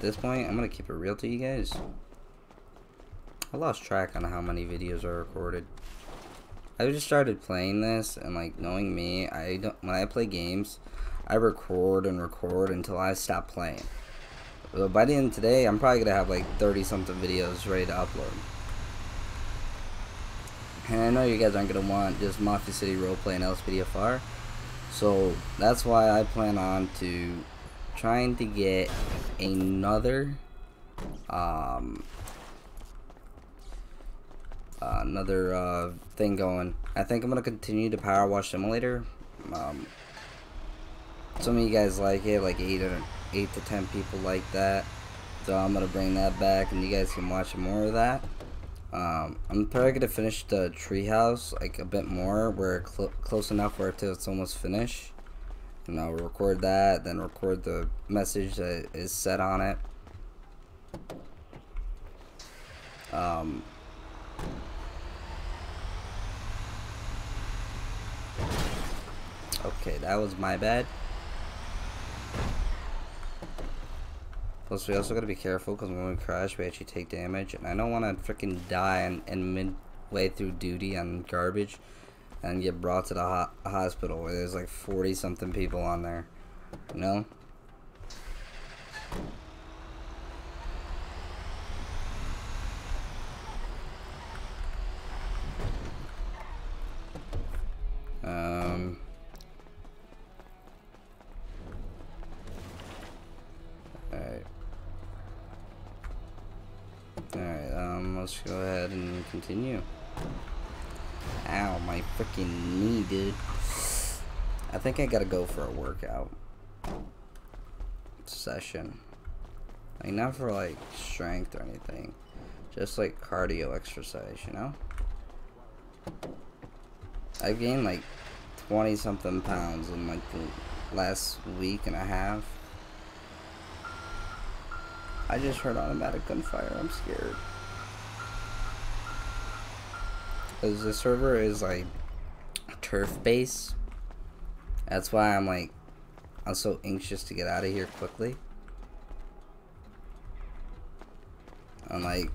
at this point, I'm gonna keep it real to you guys. I lost track on how many videos are recorded. I just started playing this, and like knowing me, I don't. When I play games, I record and record until I stop playing. But by the end of today, I'm probably gonna have like 30 something videos ready to upload. And I know you guys aren't gonna want just Mafia City roleplay and LSPDFR, so that's why I plan on to trying to get another um uh, another uh, thing going. I think I'm gonna continue to Power Wash Simulator. Um, some of you guys like it, like eight or eight to ten people like that. So I'm gonna bring that back, and you guys can watch more of that. Um, I'm probably gonna finish the treehouse like a bit more, where cl close enough where it's almost finished. And I'll record that, then record the message that is set on it. Um, okay, that was my bad. Plus, we also gotta be careful because when we crash, we actually take damage. And I don't want to freaking die and, and midway through duty on garbage and get brought to the ho hospital where there's like 40 something people on there. You know? Um. Alright. Alright, um, let's go ahead and continue. Ow, my freaking knee, dude. I think I gotta go for a workout session. Like, not for, like, strength or anything. Just, like, cardio exercise, you know? I've gained, like, 20-something pounds in, like, the last week and a half. I just heard automatic gunfire. I'm scared. Because the server is like turf base. That's why I'm like, I'm so anxious to get out of here quickly. I'm like,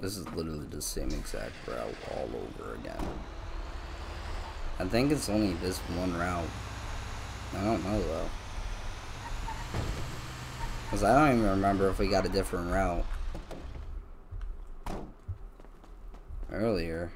This is literally the same exact route all over again. I think it's only this one route. I don't know though. Because I don't even remember if we got a different route earlier.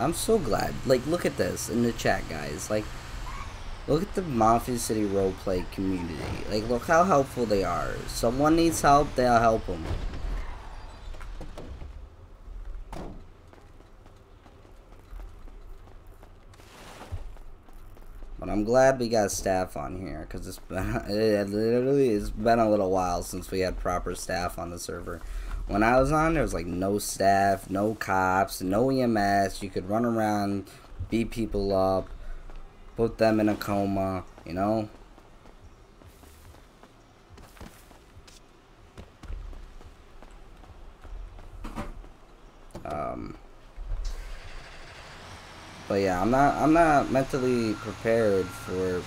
I'm so glad. Like, look at this in the chat, guys. Like, look at the Mafia City roleplay community. Like, look how helpful they are. Someone needs help, they'll help them. But I'm glad we got staff on here, because it's been, it literally, it's been a little while since we had proper staff on the server. When I was on, there was like no staff, no cops, no EMS. You could run around, beat people up, put them in a coma, you know? Um, but yeah, I'm not I'm not mentally prepared for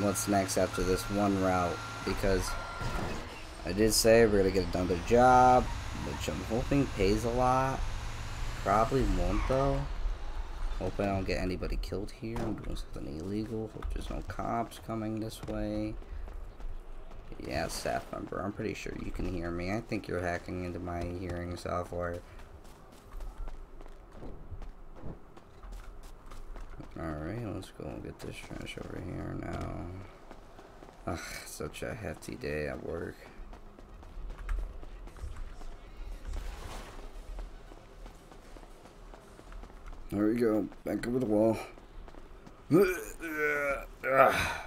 what's next after this one route because I did say we're gonna get another job, which I'm hoping pays a lot. Probably won't though. Hoping I don't get anybody killed here. I'm doing something illegal. Hope there's no cops coming this way. Yeah, staff member. I'm pretty sure you can hear me. I think you're hacking into my hearing software. Alright, let's go and get this trash over here now. Ugh, such a hefty day at work. There we go. Back over the wall. Ah.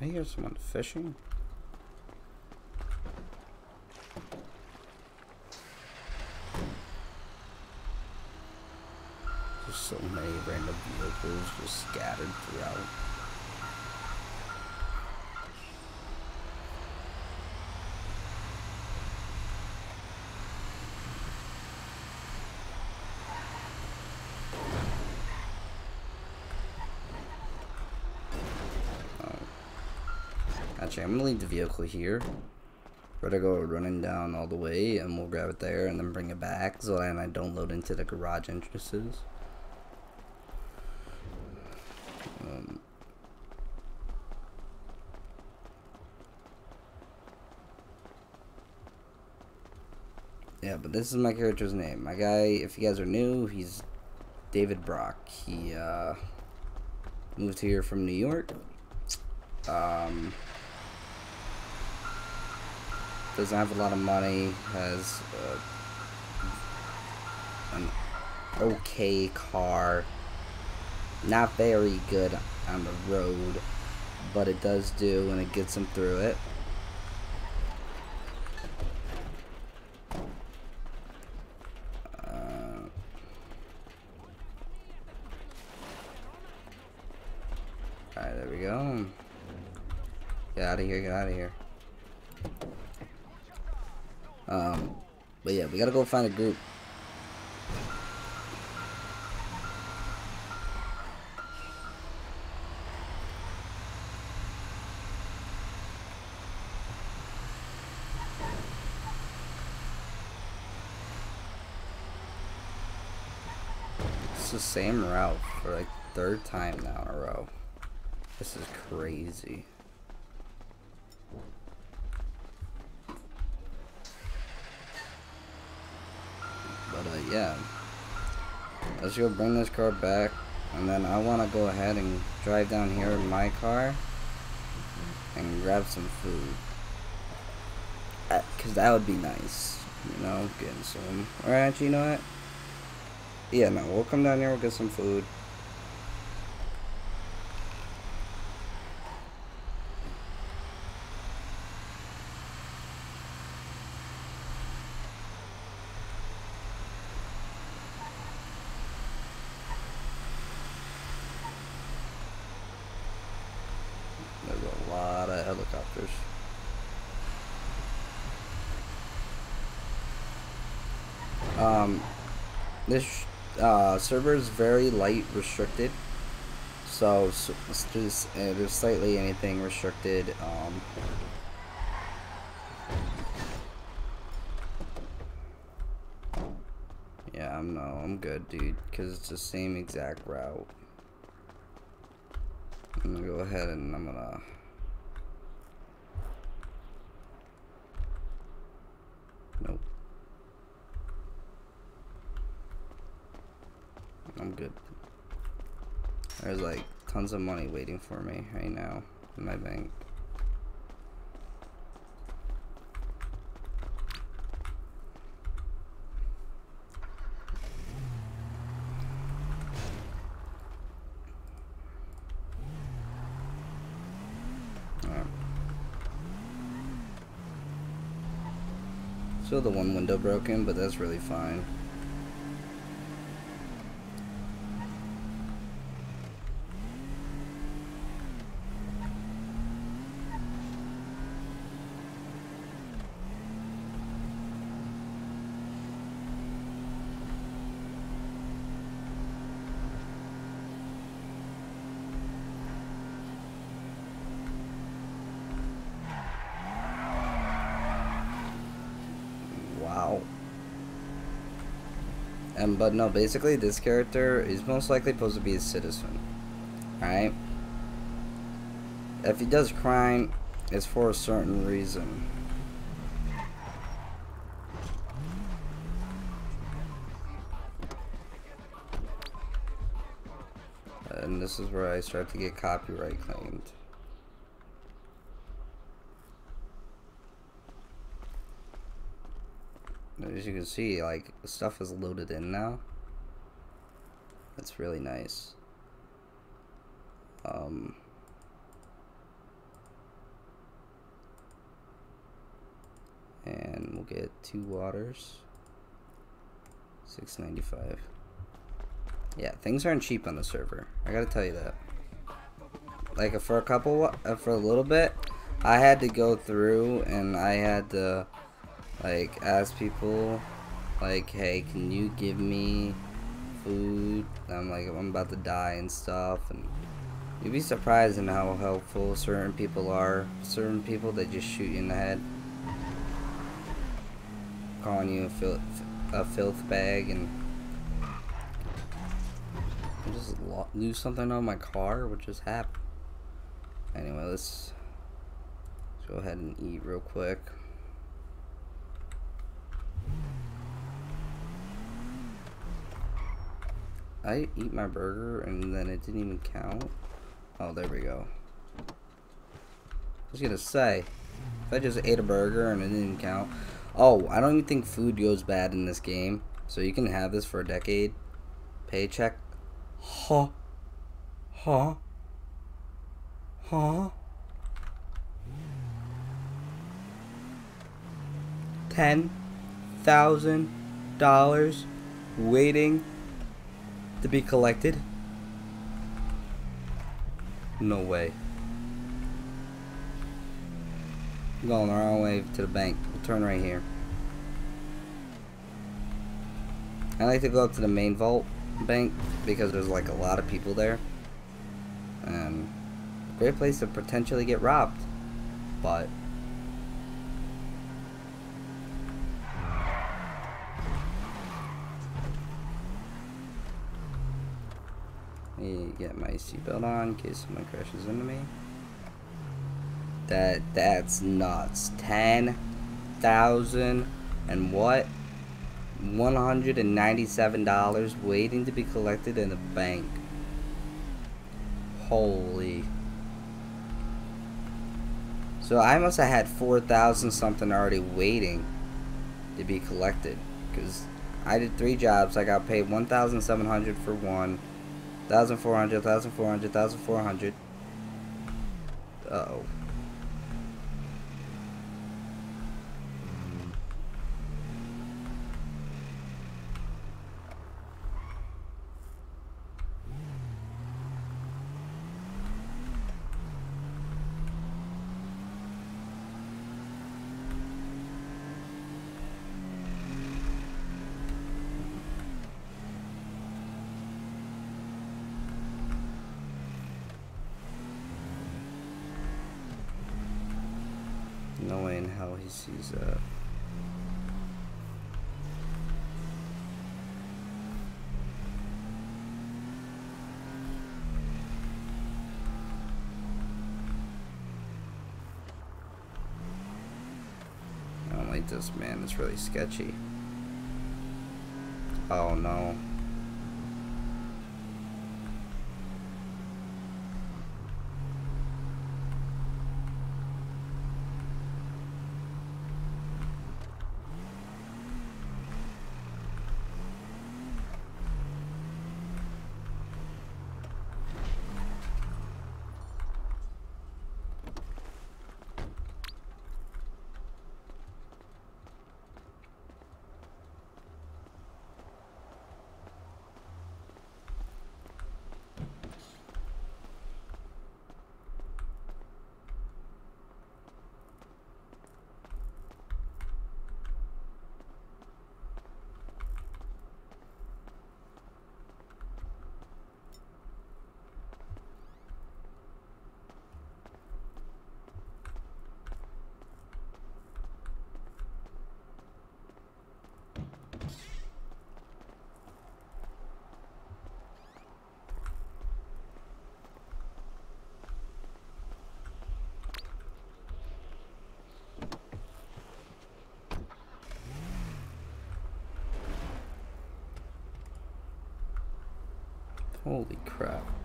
I hear someone fishing. There's so many random vehicles just scattered throughout. Actually, I'm gonna leave the vehicle here. Better go running down all the way and we'll grab it there and then bring it back so that I don't load into the garage entrances. Um, yeah, but this is my character's name. My guy, if you guys are new, he's David Brock. He uh, moved here from New York. Um, doesn't have a lot of money, has uh, an okay car, not very good on the road, but it does do and it gets him through it. Uh, Alright, there we go. Get out of here, get out of here. Um, but yeah, we gotta go find a group. It's the same route for like third time now in a row. This is crazy. Yeah, let's go bring this car back, and then I want to go ahead and drive down here in my car and grab some food. Because that would be nice, you know, getting some. Actually, you know what? Yeah, no, we'll come down here, we'll get some food. There's a lot of helicopters. Um, this uh, server is very light restricted, so, so there's, uh, there's slightly anything restricted. Um, yeah, I'm no, I'm good, dude. Because it's the same exact route. I'm gonna go ahead and I'm gonna... Nope. I'm good. There's like tons of money waiting for me right now in my bank. Still the one window broken, but that's really fine. And but no, basically this character is most likely supposed to be a citizen. Alright? If he does crime, it's for a certain reason. And this is where I start to get copyright claimed. As you can see like stuff is loaded in now. That's really nice. Um, and we'll get two waters. 695 yeah things aren't cheap on the server. I gotta tell you that. Like for a couple uh, for a little bit I had to go through and I had to like ask people like hey can you give me food? I'm like I'm about to die and stuff. And you'd be surprised in how helpful certain people are certain people that just shoot you in the head. Calling you a filth a filth bag and just lose something on my car which just happened. Anyway let's, let's go ahead and eat real quick I eat my burger and then it didn't even count? Oh, there we go. I was gonna say, if I just ate a burger and it didn't count. Oh, I don't even think food goes bad in this game. So you can have this for a decade. Paycheck. Huh? Huh? Huh? Ten thousand dollars waiting to be collected? No way. going the wrong way to the bank. We'll turn right here. I like to go up to the main vault bank because there's like a lot of people there. And great place to potentially get robbed. But me get my seatbelt on in case someone crashes into me. That that's nuts. Ten thousand and what? One hundred and ninety-seven dollars waiting to be collected in the bank. Holy. So I must have had four thousand something already waiting to be collected, because I did three jobs. I got paid one thousand seven hundred for one. 1,400, 1,400, 1,400. Uh-oh. No knowing how he sees that. I don't like this man, it's really sketchy. Oh no. Holy crap.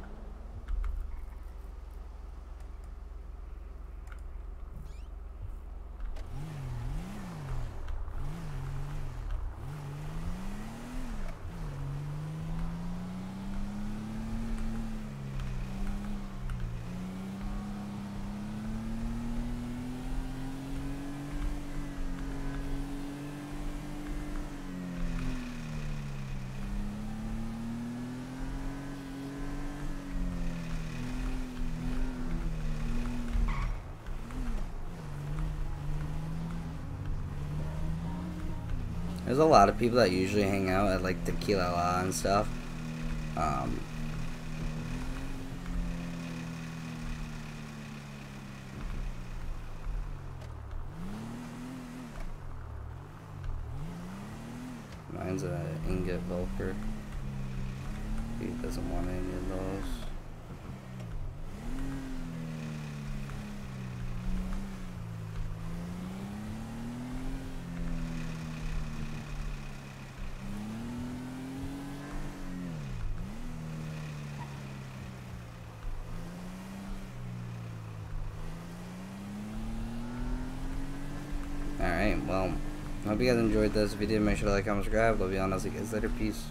There's a lot of people that usually hang out at like Tequi-la-la and stuff. Um, mine's an ingot Volker. He doesn't want any of those. Well, hope you guys enjoyed this. Did, make sure to like, comment, subscribe. Love you all. I'll see you guys later. Peace.